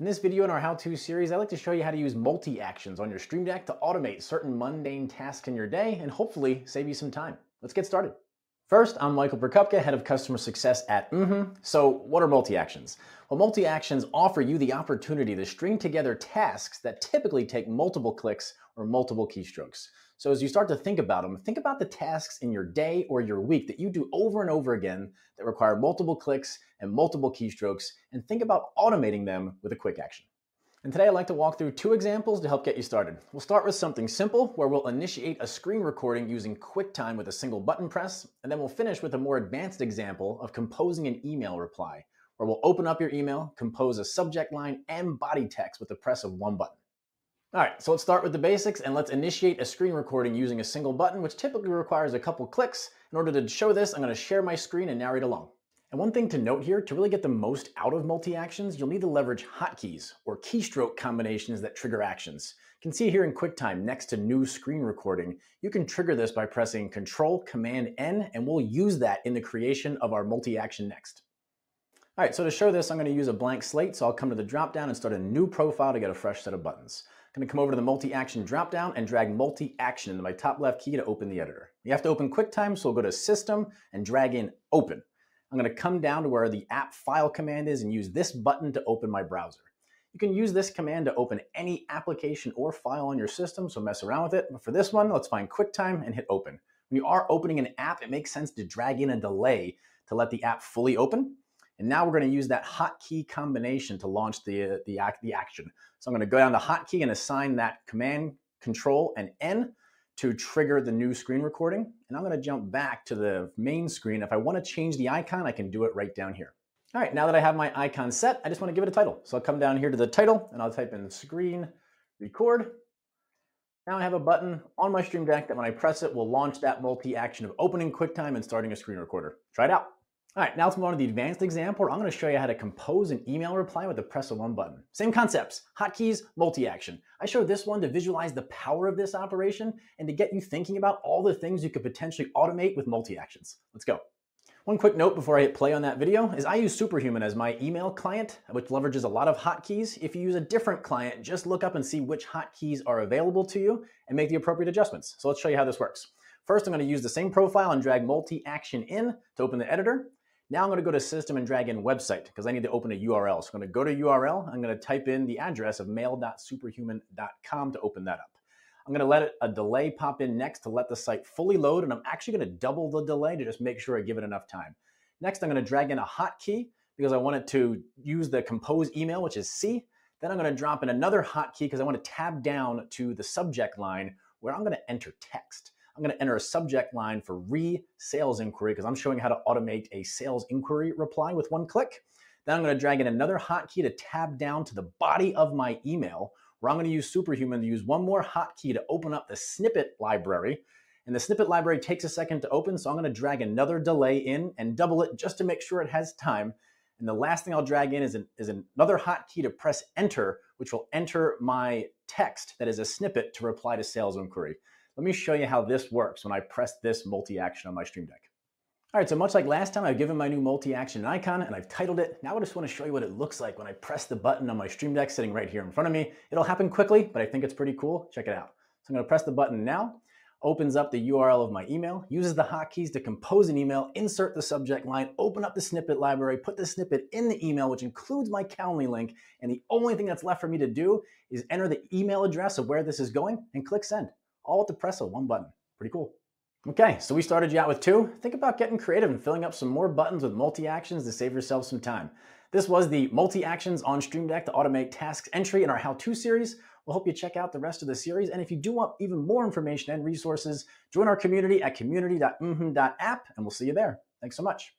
In this video in our how-to series, I like to show you how to use multi-actions on your Stream Deck to automate certain mundane tasks in your day and hopefully save you some time. Let's get started. First, I'm Michael Perekupka, Head of Customer Success at mm So what are multi-actions? Well, multi-actions offer you the opportunity to string together tasks that typically take multiple clicks or multiple keystrokes. So as you start to think about them, think about the tasks in your day or your week that you do over and over again that require multiple clicks and multiple keystrokes, and think about automating them with a quick action. And today I'd like to walk through two examples to help get you started. We'll start with something simple where we'll initiate a screen recording using QuickTime with a single button press, and then we'll finish with a more advanced example of composing an email reply, where we'll open up your email, compose a subject line and body text with the press of one button. All right, so let's start with the basics and let's initiate a screen recording using a single button, which typically requires a couple clicks. In order to show this, I'm gonna share my screen and narrate along. And one thing to note here, to really get the most out of multi-actions, you'll need to leverage hotkeys or keystroke combinations that trigger actions. You can see here in QuickTime next to new screen recording, you can trigger this by pressing Control Command N, and we'll use that in the creation of our multi-action next. All right, so to show this, I'm gonna use a blank slate, so I'll come to the dropdown and start a new profile to get a fresh set of buttons. I'm gonna come over to the multi-action dropdown and drag multi-action into my top left key to open the editor. You have to open QuickTime, so we'll go to System and drag in Open. I'm gonna come down to where the app file command is and use this button to open my browser. You can use this command to open any application or file on your system, so mess around with it. But for this one, let's find QuickTime and hit open. When you are opening an app, it makes sense to drag in a delay to let the app fully open. And now we're going to use that hotkey combination to launch the, uh, the, the action. So I'm going to go down to hotkey and assign that command, control, and N to trigger the new screen recording. And I'm going to jump back to the main screen. If I want to change the icon, I can do it right down here. All right, now that I have my icon set, I just want to give it a title. So I'll come down here to the title and I'll type in screen record. Now I have a button on my Stream Deck that when I press it will launch that multi-action of opening QuickTime and starting a screen recorder. Try it out. All right, now let's move on to the advanced example where I'm gonna show you how to compose an email reply with the press of one button. Same concepts, hotkeys, multi-action. I showed this one to visualize the power of this operation and to get you thinking about all the things you could potentially automate with multi-actions. Let's go. One quick note before I hit play on that video is I use Superhuman as my email client, which leverages a lot of hotkeys. If you use a different client, just look up and see which hotkeys are available to you and make the appropriate adjustments. So let's show you how this works. First, I'm gonna use the same profile and drag multi-action in to open the editor. Now I'm going to go to system and drag in website because I need to open a URL. So I'm going to go to URL. I'm going to type in the address of mail.superhuman.com to open that up. I'm going to let a delay pop in next to let the site fully load. And I'm actually going to double the delay to just make sure I give it enough time. Next, I'm going to drag in a hotkey because I want it to use the compose email, which is C. Then I'm going to drop in another hotkey because I want to tab down to the subject line where I'm going to enter text. I'm going to enter a subject line for re-sales inquiry because I'm showing how to automate a sales inquiry reply with one click. Then I'm going to drag in another hotkey to tab down to the body of my email where I'm going to use Superhuman to use one more hotkey to open up the snippet library. And the snippet library takes a second to open, so I'm going to drag another delay in and double it just to make sure it has time. And the last thing I'll drag in is, an, is another hotkey to press enter, which will enter my text that is a snippet to reply to sales inquiry. Let me show you how this works when I press this multi-action on my Stream Deck. All right, so much like last time, I've given my new multi-action an icon and I've titled it. Now I just want to show you what it looks like when I press the button on my Stream Deck sitting right here in front of me. It'll happen quickly, but I think it's pretty cool. Check it out. So I'm going to press the button now, opens up the URL of my email, uses the hotkeys to compose an email, insert the subject line, open up the snippet library, put the snippet in the email, which includes my Calendly link. And the only thing that's left for me to do is enter the email address of where this is going and click send all with the press of one button. Pretty cool. Okay, so we started you out with two. Think about getting creative and filling up some more buttons with multi-actions to save yourself some time. This was the multi-actions on Stream Deck to automate tasks entry in our how-to series. We'll hope you check out the rest of the series. And if you do want even more information and resources, join our community at community.mmhmm.app and we'll see you there. Thanks so much.